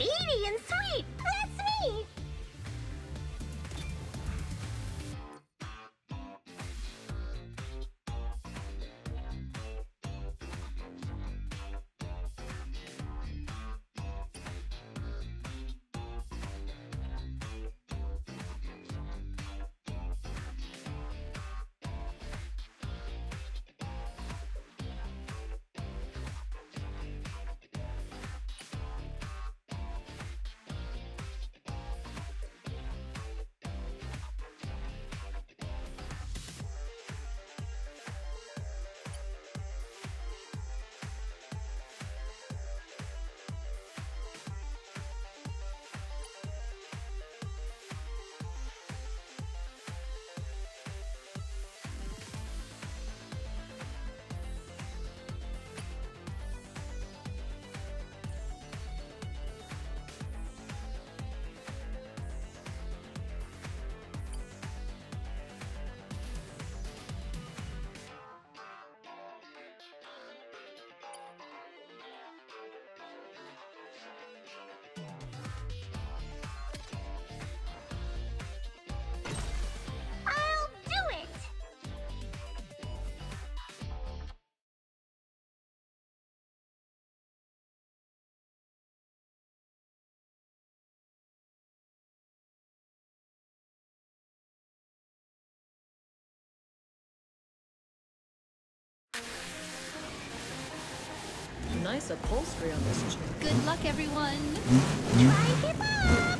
speedy and sweet. That's me. Nice upholstery on this chair. Good luck, everyone. Hmm? Hmm? Try hip hop.